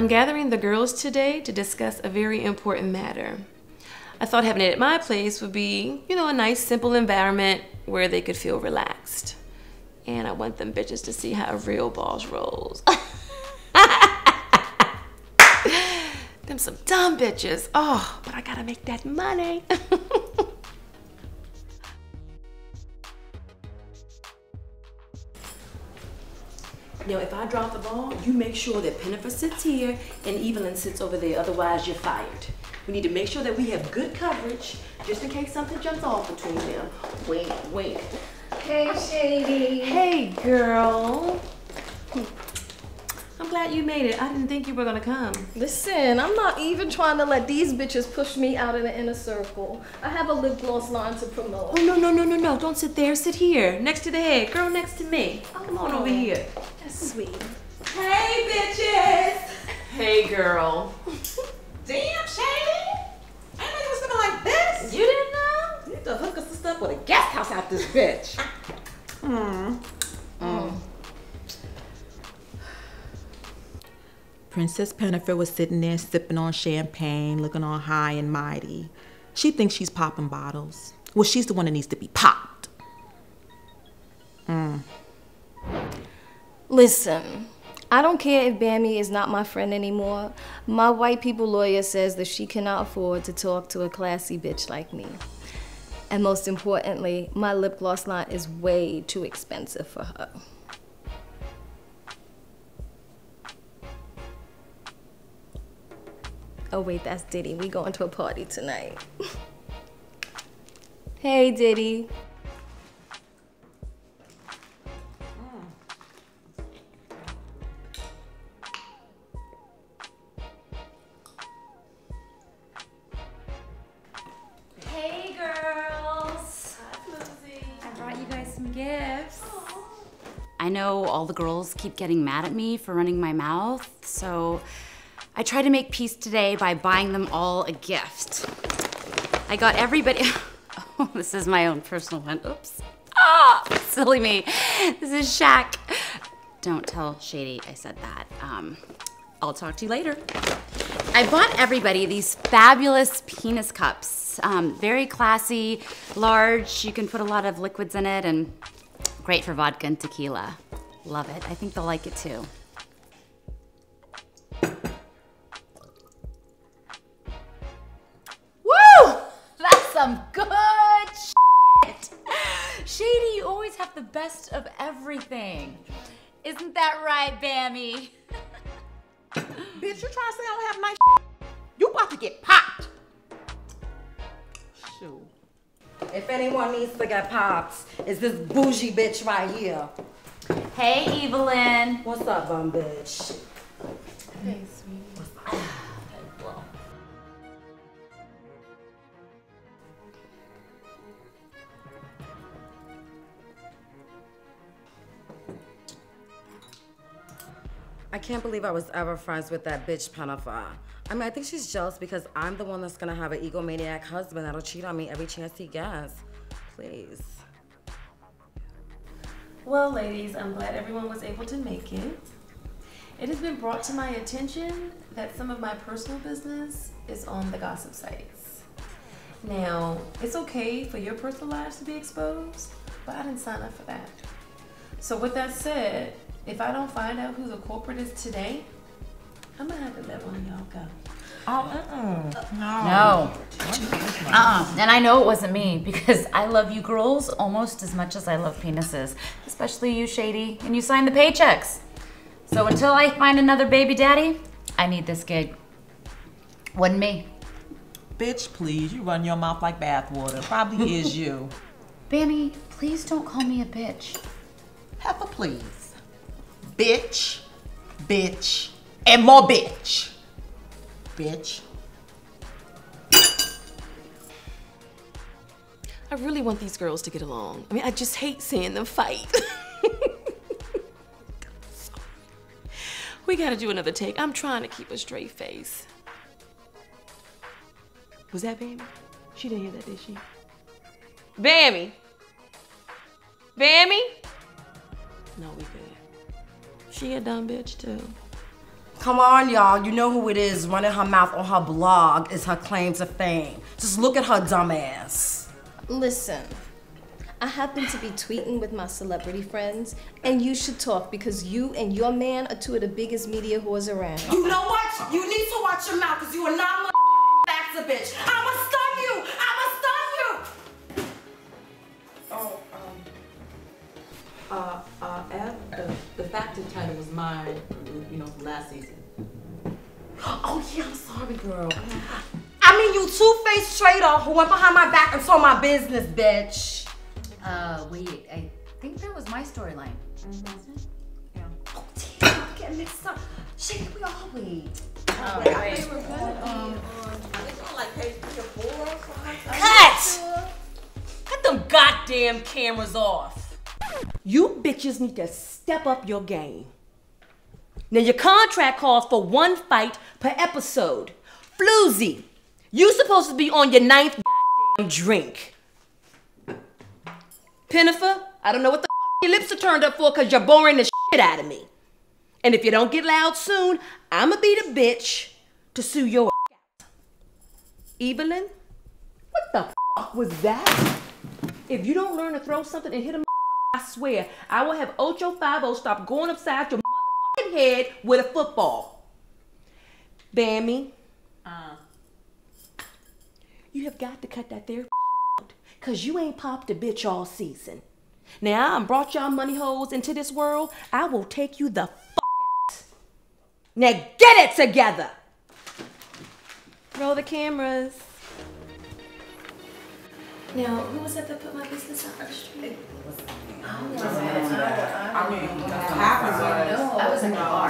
I'm gathering the girls today to discuss a very important matter. I thought having it at my place would be, you know, a nice, simple environment where they could feel relaxed. And I want them bitches to see how a real boss rolls. them some dumb bitches. Oh, but I gotta make that money. Now, if I drop the ball, you make sure that Pennifur sits here and Evelyn sits over there. Otherwise, you're fired. We need to make sure that we have good coverage just in case something jumps off between them. Wait, wait. Hey, Shady. Hey, girl. Hmm. I'm glad you made it. I didn't think you were gonna come. Listen, I'm not even trying to let these bitches push me out of the inner circle. I have a lip gloss line to promote. Oh, no, no, no, no, no. Don't sit there. Sit here, next to the head. Girl next to me. Come on over here. That's sweet. Hey, bitches! Hey, girl. Damn, Shady! I didn't know you was gonna like this. You didn't know? You need to hook us sister up with a guest house out this bitch. Hmm. Princess Pennifur was sitting there sipping on champagne, looking all high and mighty. She thinks she's popping bottles. Well, she's the one that needs to be popped. Listen, I don't care if Bami is not my friend anymore. My white people lawyer says that she cannot afford to talk to a classy bitch like me. And most importantly, my lip gloss line is way too expensive for her. Oh wait, that's Diddy. We going to a party tonight. hey, Diddy. Know all the girls keep getting mad at me for running my mouth, so I tried to make peace today by buying them all a gift. I got everybody. Oh, this is my own personal one. Oops. Ah, silly me. This is Shaq. Don't tell Shady I said that. Um, I'll talk to you later. I bought everybody these fabulous penis cups. Um, very classy, large. You can put a lot of liquids in it and great for vodka and tequila. Love it. I think they'll like it too. Woo! That's some good shit. Shady, you always have the best of everything. Isn't that right, Bami? Bitch, you trying to say I don't have nice You about to get popped. Shoot. If anyone needs to get popped, it's this bougie bitch right here. Hey, Evelyn. What's up, bum bitch? Hey sweet. I can't believe I was ever friends with that bitch Pennifur. I mean, I think she's jealous because I'm the one that's gonna have an egomaniac husband that'll cheat on me every chance he gets. Please. Well, ladies, I'm glad everyone was able to make it. It has been brought to my attention that some of my personal business is on the gossip sites. Now, it's okay for your personal lives to be exposed, but I didn't sign up for that. So, with that said, if I don't find out who the culprit is today, I'm gonna have to let one of y'all go. Oh, uh-uh. No. No. Uh-uh. And I know it wasn't me because I love you girls almost as much as I love penises, especially you, Shady. And you signed the paychecks. So until I find another baby daddy, I need this gig. Wasn't me. Bitch, please, you run your mouth like bathwater. Probably is you. Bami, please don't call me a bitch. Heifer, please. Bitch, bitch, and more bitch. Bitch. I really want these girls to get along. I mean, I just hate seeing them fight. we gotta do another take. I'm trying to keep a straight face. Was that Bami? She didn't hear that, did she? Bami! Bami? No, we good. She a dumb bitch too. Come on, y'all. You know who it is running her mouth on her blog is her claim to fame. Just look at her dumb ass. Listen, I happen to be tweeting with my celebrity friends, and you should talk because you and your man are two of the biggest media whores around. You know what? You need to watch your mouth because you are not facts a bitch. I'ma stun you! Uh, uh, Ev, the, the factor title was mine, you know, from last season. Oh yeah, I'm sorry, girl. I mean, you two-faced traitor who went behind my back and stole my business, bitch. Uh, wait, I think that was my storyline. Yeah. Oh, damn, I'm getting mixed up. Shit, we all wait. Oh, wait. wait. Cut! Cut them goddamn cameras off. You bitches need to step up your game. Now your contract calls for one fight per episode. Floozie, you supposed to be on your ninth drink. Pennifur, I don't know what the your lips are turned up for because you're boring the shit out of me. And if you don't get loud soon, I'ma be the bitch to sue your ass. Evelyn, what the fuck was that? If you don't learn to throw something and hit a I swear, I will have Ocho Five stop going upside your motherfucking head with a football. Bami, Uh, you have got to cut that there out. Cause you ain't popped a bitch all season. Now I done brought y'all money holes into this world. I will take you the fuck out. Now get it together. Roll the cameras. Now, who was it that put my business on the street? Was. I was in the bar.